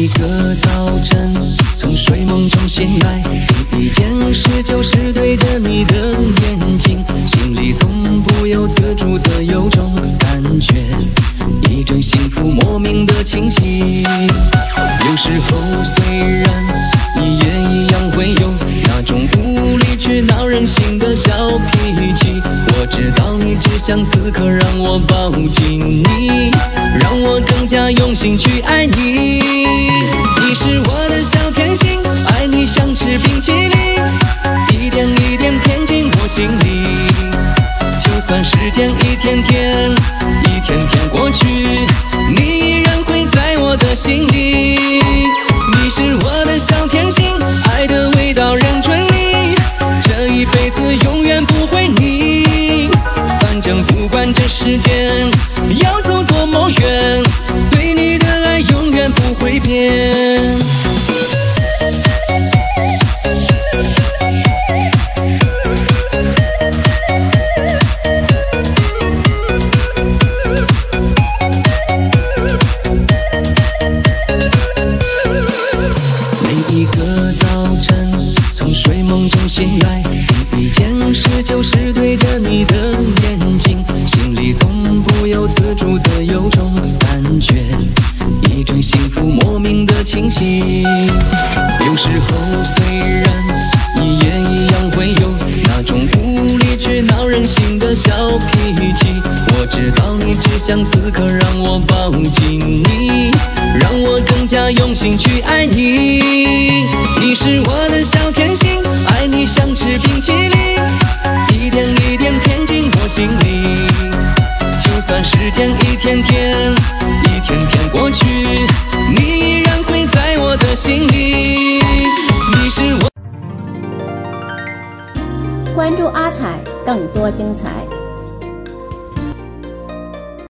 一个早晨从睡梦中醒来，第一件事就是对着你的眼睛，心里总不由自主的有种感觉，一阵幸福莫名的清晰。有时候虽然你也一样会有那种无理取闹任性的小脾气，我知道你只想此刻让我抱紧你，让我更加用心去爱。你吃冰淇淋，一点一点甜进我心里。就算时间一天天一天天过去，你依然会在我的心里。你是我的小甜心，爱的味道认准你，这一辈子永远不会腻。反正不管这世间要走多么远，对你的爱永远不会变。梦中醒来，第一件事就是对着你的眼睛，心里总不由自主的有种感觉，一阵幸福莫名的清晰。有时候虽然你也一样会有那种无理取闹任性的小脾气，我知道你只想此刻让我抱紧你，让我更加用心去爱你。你是我的小甜心，爱你像吃冰淇淋，一点一点甜进我心里。就算时间一天天一天天过去，你依然会在我的心里。你是我。关注阿彩，更多精彩。